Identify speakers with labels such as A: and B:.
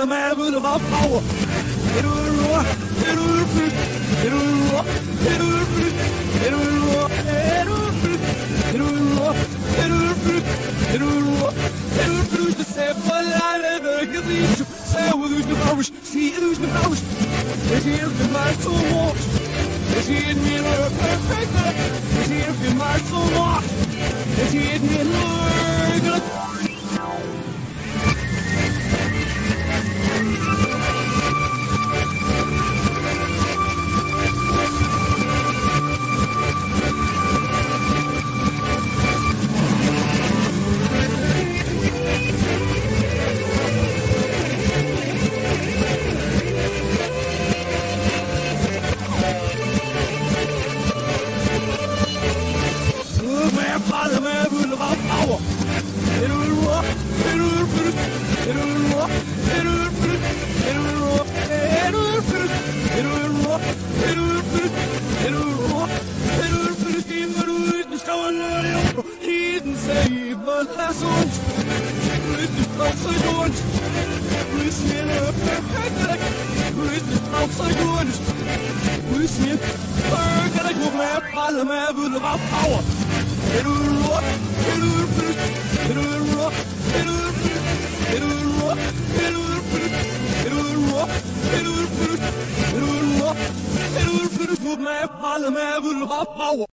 A: Elime böyle hap hava. Erur ruh, erur püt, erur ruh, erur püt, erur ruh, erur püt, erur ruh, erur püt, erur ruh, erur püt. Sefalara da gidişim, sevdüş de kavuş, sevdüş de kavuş. Ezir de mer so much, ezir mi lor perfect, ezir de mer so much, ezir mi lor Who's me? Burger, I go mad, I'm mad, I'm mad, I'm mad, Move my, my, my, my, my, my, my,